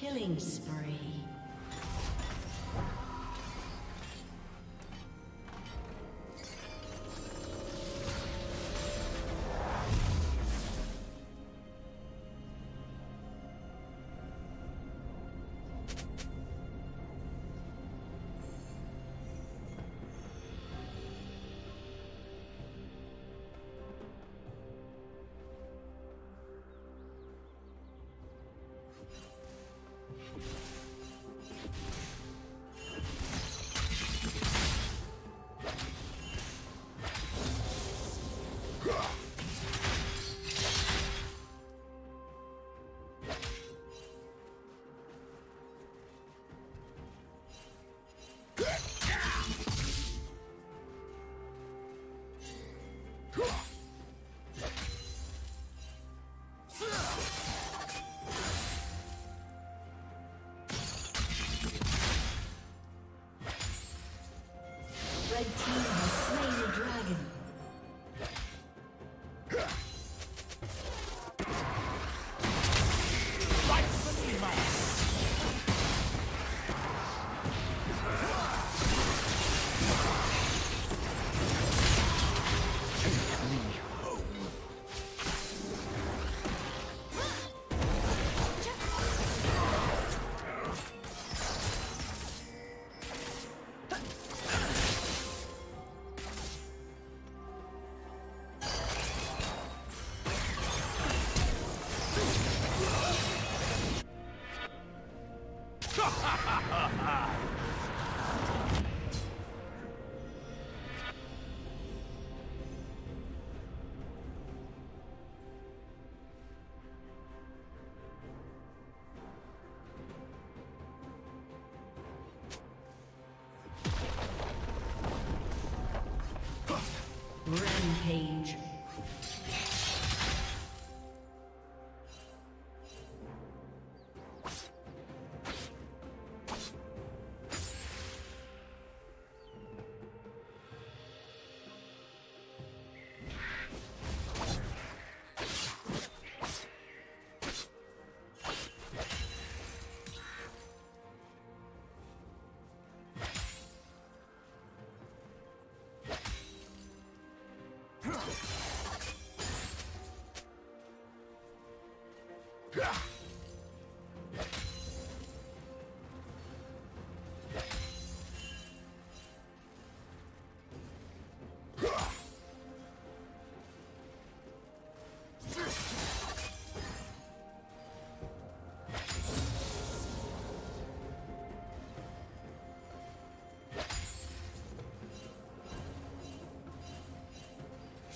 Killing spree.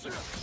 Sure.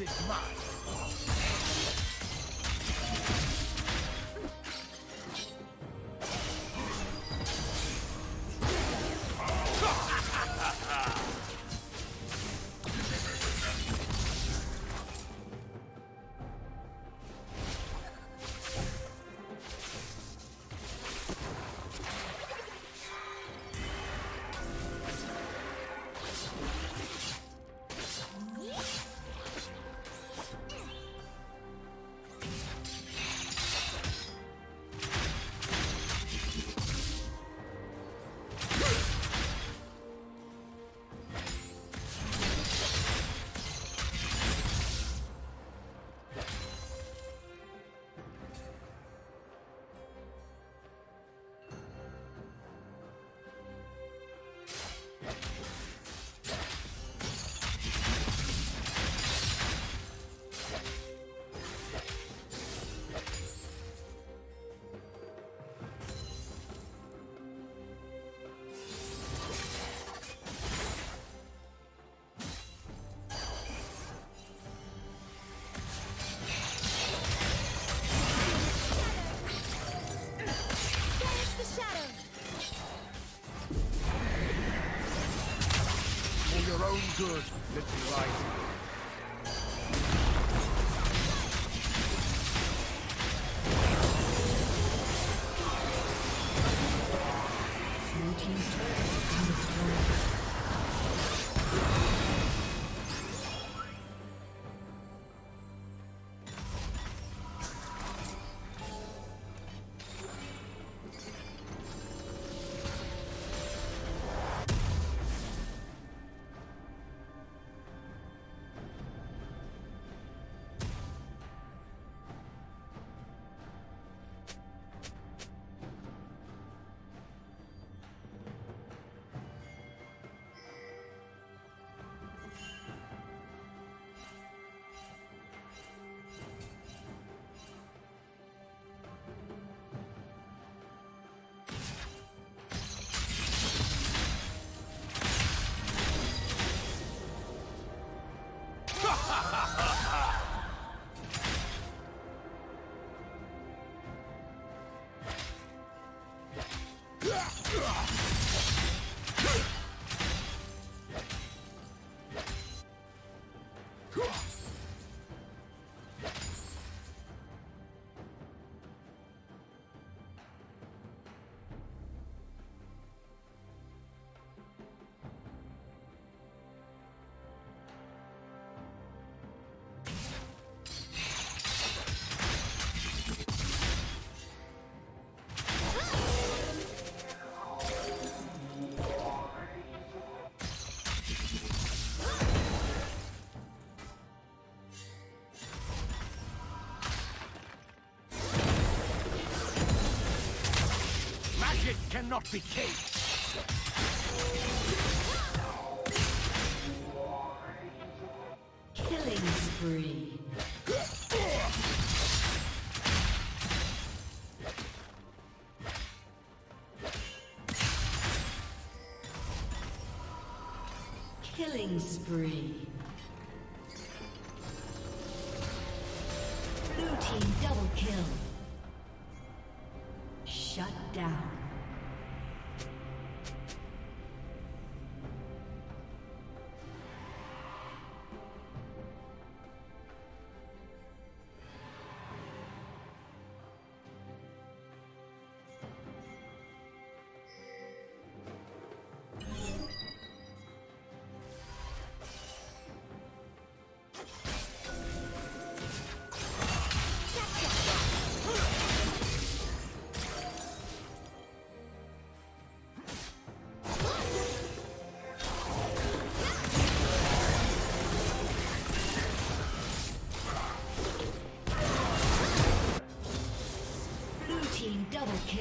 Is mine. Good, little cannot be caged.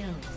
kills.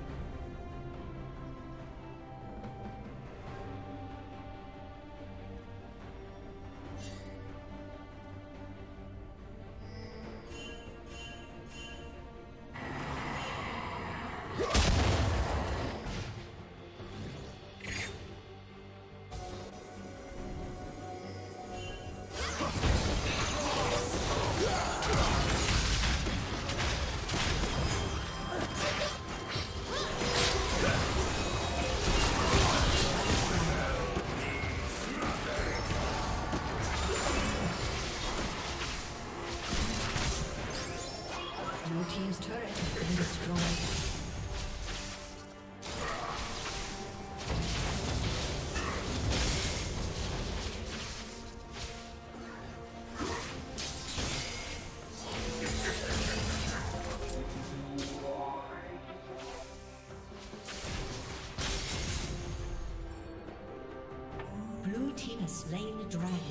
Slain the dragon.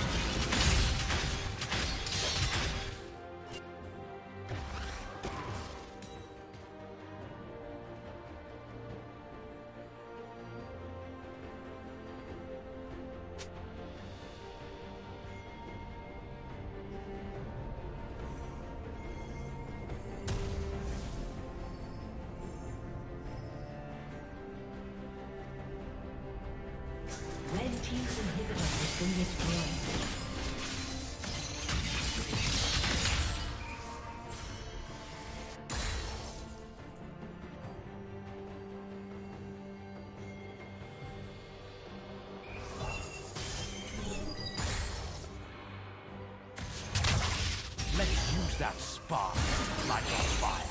been destroyed. Let's use that spark like a fire.